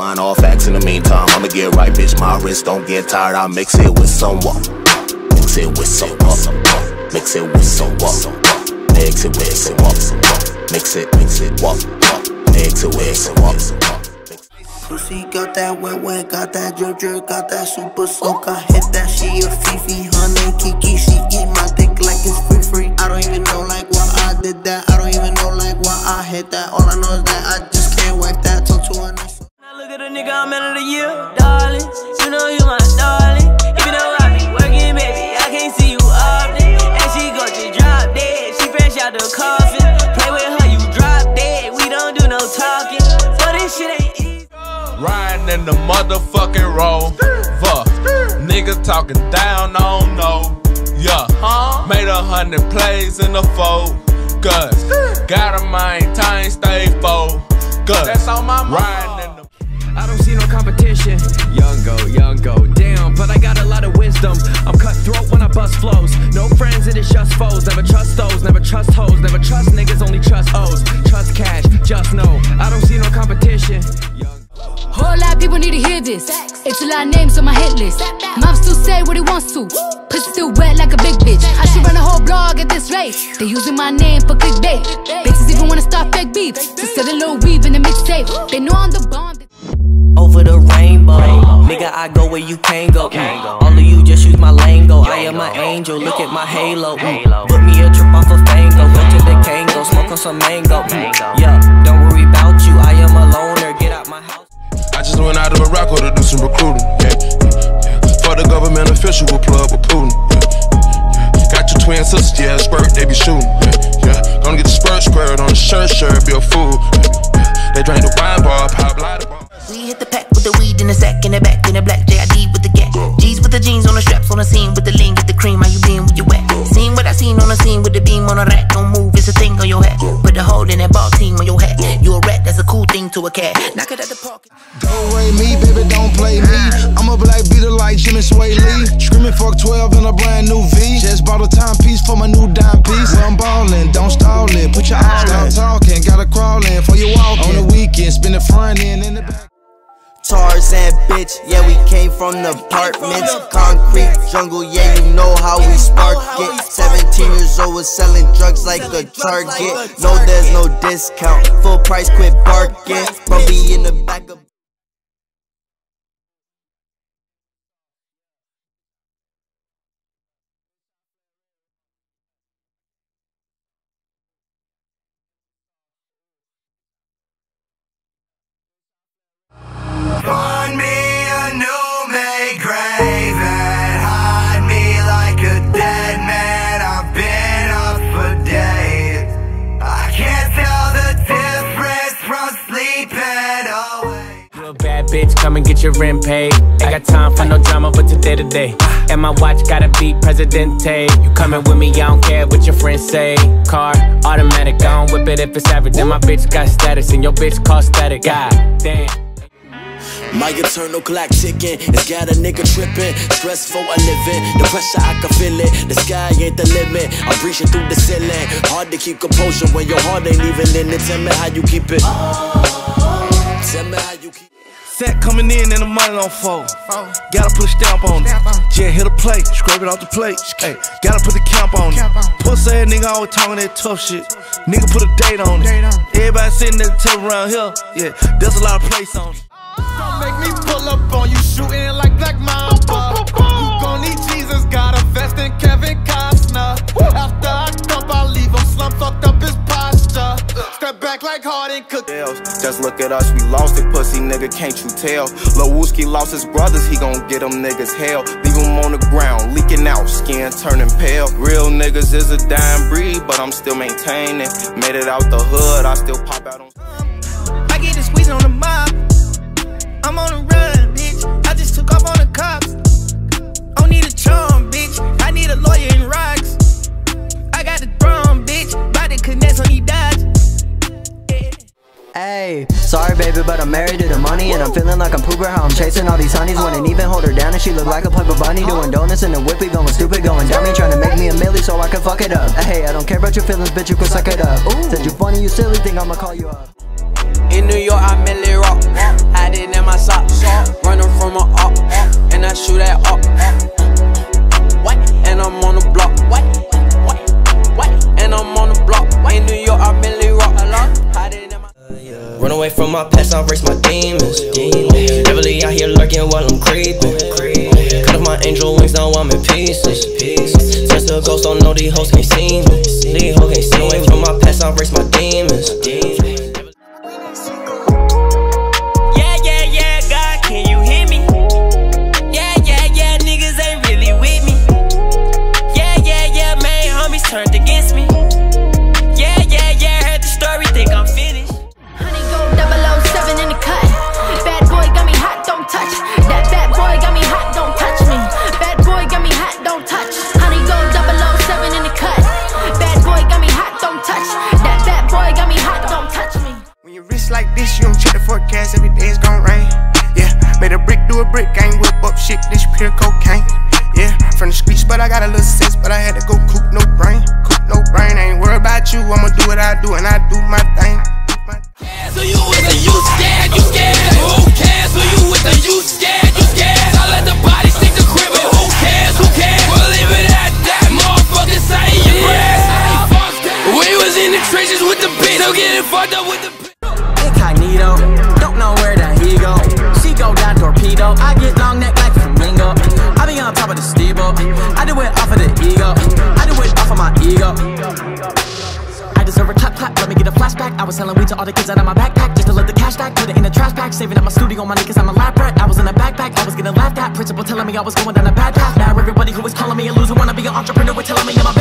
Rewind all facts in the meantime. I'ma get right, bitch. My wrist don't get tired. I mix it with someone. Mix it with someone. Mix it with someone. Mix it with someone. Mix it, mix it, some walk. Mix it with someone. Pussy got that wet wet, got that drip drip, got that super soak. I hit that, she a Fifi, honey Kiki. She eat my dick like it's free free. I don't even know like why I did that. I don't even know like why I hit that. All I know is that I just can't whack that. Talk to her nice. Now look at a nigga, I'm man of the year, darling. You know you my darling. Even though I be working, baby, I can't see you often. And she go to drop dead. She fresh out the coffin. Play with her, you drop dead. We don't do no talking. So this shit ain't easy. Riding in the motherfucking rover. Niggas talking down, I don't know. Yeah, made a hundred plays in the focus. Got a mind, time, stay focused. That's on my Riding the I don't see no competition. Young go, young go, damn, but I got a lot of wisdom. I'm cutthroat when I bust flows. No friends, it is just foes. Never trust those, never trust hoes, never trust niggas, only trust O's. Trust cash, just know. I don't see no competition. Whole lot of people need to hear this. It's a lot of names on my hit list. Mom still say what he wants to. Pussy still wet like a big bitch. I should run a whole blog at this rate. They using my name for clickbait. Bitches even wanna start fake beef. To sell a little weave in the mixtape. They know I'm the bomb. Over the rainbow. Nigga, I go where you can't go. All of you just use my lingo. I am my angel, look at my halo. Put me a trip off of Fango. Go to the Kango, smoke on some mango. Yeah, don't worry about you. I am a loner. Get out my house. I just went out to Morocco to do some recruiting. Yeah, yeah. For the government official we'll plug with Putin. Yeah, yeah. Got your twin sisters, yeah, spurt, they be shooting. Yeah, yeah. Gonna get the spurt squared on the shirt, shirt, be a fool. Yeah, yeah. They drink the wine bar, pop the in the sack, in the back, in the black JID with the gat. G's with the jeans on the straps, on the scene with the lean, get the cream. How you been? Where you at? Seen what I seen on the scene with the beam on the rack. Don't move, it's a thing on your hat. Put the hole in that ball team on your hat. You a rat, that's a cool thing to a cat. Knock it at the park. Don't worry me, baby, don't play me. I'm a black beater like Jimmy Sway Lee. Screaming fuck 12 in a brand new V. Just bought a timepiece for my new dime piece. Well, I'm ballin', don't stall it. Put your all in. Stop talking, gotta crawl in for you walking. On the weekend, spin the front end in the back. Tarzan, bitch, yeah, we came from the apartments. Concrete jungle, yeah, you know how we spark it. 17 years old was selling drugs like a target. No, there's no discount. Full price, quit barking. Bro, be in the back of. Bad bitch, come and get your rent paid. Ain't got time for no drama, but today to day. And my watch gotta be Presidente. You coming with me, I don't care what your friends say. Car, automatic, I don't whip it if it's average. And my bitch got status, and your bitch cost static. God damn. My eternal clock ticking, it's got a nigga tripping. Stressful a living, the pressure I can feel it. The sky ain't the limit, I'm breaching through the ceiling. Hard to keep composure when your heart ain't even in it. Tell me how you keep it. Tell coming in and the money on fold. Gotta put a stamp on it. Just hit a plate, scrape it off the plate. Hey, gotta put the camp on it. Pussy ass nigga always talking that tough shit. Nigga put a date on it. Everybody sitting at the table around here. Yeah, there's a lot of place on it. Don't make me pull up on you shooting like Black Mamba. Step back like Harden cook. Just look at us, we lost it, pussy nigga, can't you tell? Lil Wooski lost his brothers, he gon' get them niggas hell. Leave him on the ground, leaking out, skin turning pale. Real niggas is a dying breed, but I'm still maintaining. Made it out the hood, I still pop out on. I get the squeezing on the mob. I'm on the run, Hey, sorry baby, but I'm married to the money And I'm feeling like I'm Pooper, how I'm chasing all these honeys. Wouldn't even hold her down and she look like a paper bunny. Doing donuts in the whippy, going stupid, going dummy Trying to make me a millie so I can fuck it up. Hey, I don't care about your feelings, bitch, you can suck it up. Said you funny, you silly, think I'ma call you up. In New York, I merely rock. Hiding in my socks. Running from a op And I shoot at op. And I'm on the block. on my past, I erase my demons. Heavily out here lurking while I'm creeping. Cut off my angel wings, now I'm in pieces. Just a ghost, don't know these hoes can't see me. These hoes can't see me. From my past, I erase my demons. The streets, but I got a little sense, but I had to go coop no brain. Coop no brain, ain't worried about you, I'ma do what I do, and I do my thing. So you you scared, you was selling weed to all the kids out of my backpack just to let the cash stack. Put it in the trash bag, saving up my studio, my niggas, I'm a lap rat. I was in a backpack, I was getting laughed at. Principal telling me I was going down a bad path. Now everybody who was calling me a loser wanna be an entrepreneur, telling me I'm a